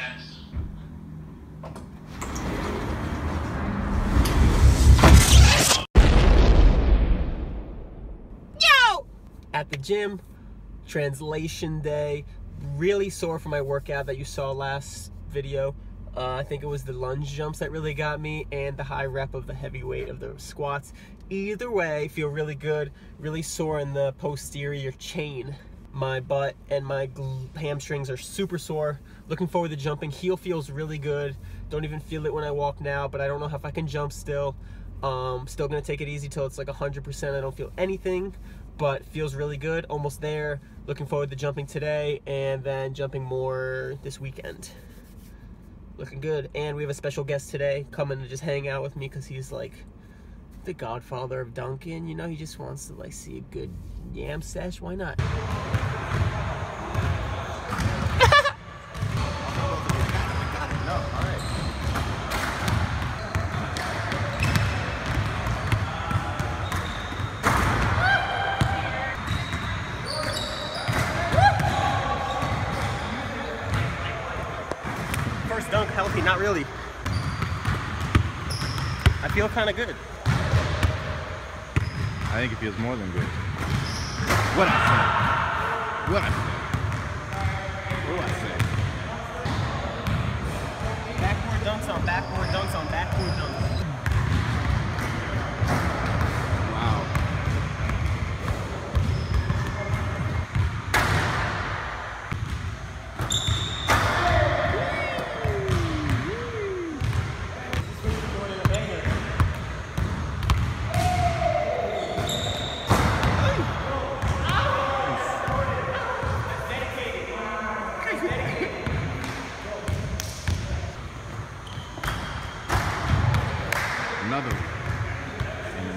guest. at the gym, translation day, really sore from my workout that you saw last video. Uh, I think it was the lunge jumps that really got me and the high rep of the heavy weight of the squats. Either way, feel really good, really sore in the posterior chain. My butt and my hamstrings are super sore. Looking forward to jumping. Heel feels really good. Don't even feel it when I walk now, but I don't know if I can jump still. Um, still gonna take it easy till it's like 100%. I don't feel anything, but feels really good. Almost there. Looking forward to jumping today and then jumping more this weekend. Looking good. And we have a special guest today coming to just hang out with me because he's like the godfather of Duncan. You know, he just wants to like see a good yam sesh. Why not? First dunk healthy, not really. I feel kind of good. I think it feels more than good. What I say? What I say? What I say? Backward dunks on backward dunks on backward dunks.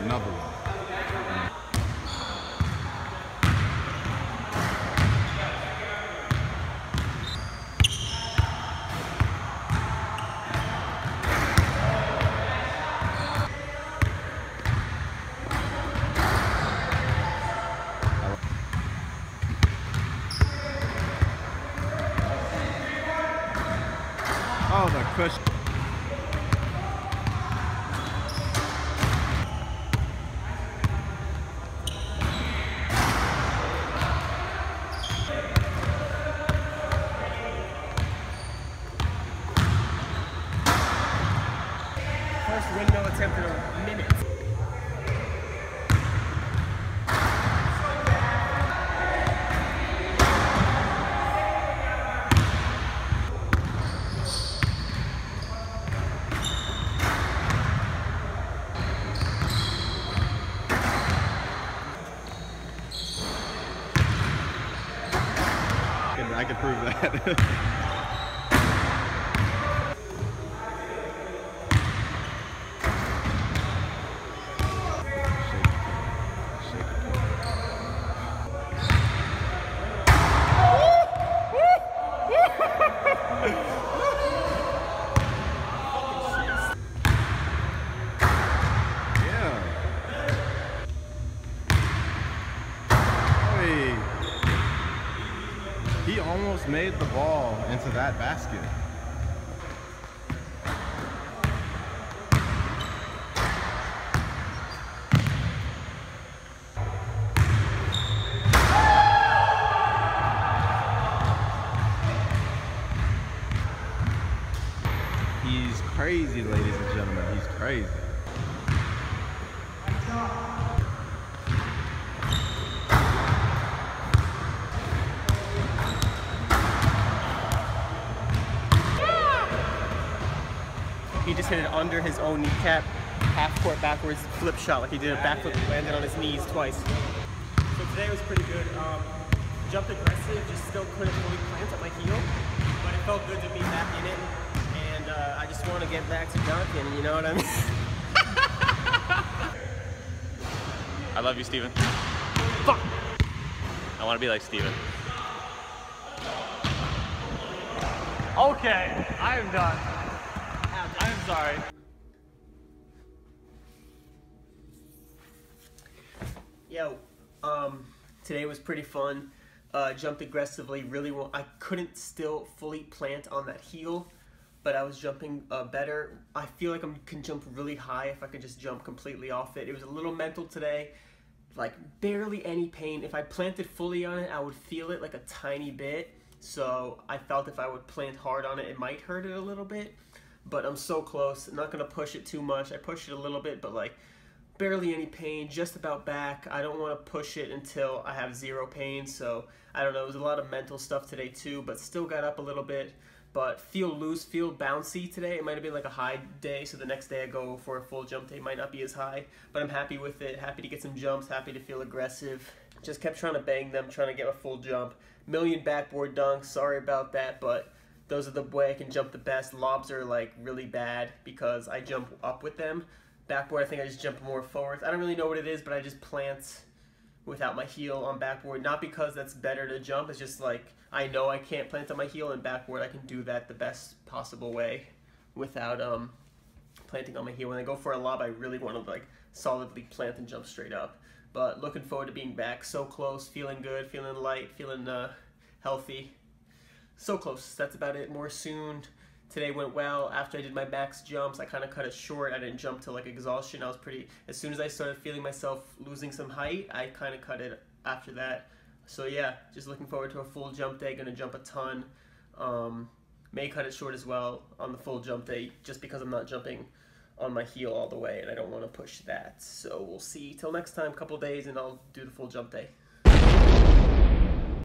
Another one. Oh, the cushion. First windmill attempt in a minute. I can, prove that. Yeah. Hey. Almost made the ball into that basket. He's crazy, ladies and gentlemen. He's crazy. Just hit it under his own kneecap, half court backwards, flip shot like he did a backflip, landed on his knees twice. So today was pretty good. Um, jumped aggressive, just still couldn't fully plant at my heel, but it felt good to be back in it. And uh, I just want to get back to dunking, you know what I mean? I love you, Steven. Fuck! I want to be like Steven. Okay, I am done. Sorry. Yo, um, today was pretty fun. Uh, jumped aggressively, really well. I couldn't still fully plant on that heel, but I was jumping uh, better. I feel like I can jump really high if I could just jump completely off it. It was a little mental today, like barely any pain. If I planted fully on it, I would feel it like a tiny bit. So I felt if I would plant hard on it, it might hurt it a little bit. But I'm so close. I'm not gonna push it too much. I pushed it a little bit, but like barely any pain, just about back. I don't want to push it until I have zero pain. So I don't know. It was a lot of mental stuff today too, but still got up a little bit. But feel loose, feel bouncy today. It might have been like a high day, so the next day I go for a full jump day might not be as high. But I'm happy with it. Happy to get some jumps. Happy to feel aggressive. Just kept trying to bang them, trying to get a full jump. Million backboard dunks. Sorry about that, but those are the way I can jump the best. Lobs are like really bad because I jump up with them. Backboard, I think I just jump more forwards. I don't really know what it is, but I just plant without my heel on backboard. Not because that's better to jump. It's just like I know I can't plant on my heel, and backboard I can do that the best possible way without um, planting on my heel. When I go for a lob, I really want to like solidly plant and jump straight up. But looking forward to being back. So close, feeling good, feeling light, feeling uh, healthy. So close. That's about it. More soon. Today went well. After I did my max jumps, I kind of cut it short. I didn't jump to like exhaustion. I was pretty. As soon as I started feeling myself losing some height, I kind of cut it after that. So yeah, just looking forward to a full jump day. Gonna jump a ton. Um, may cut it short as well on the full jump day, just because I'm not jumping on my heel all the way, and I don't want to push that. So we'll see. Till next time, couple days, and I'll do the full jump day.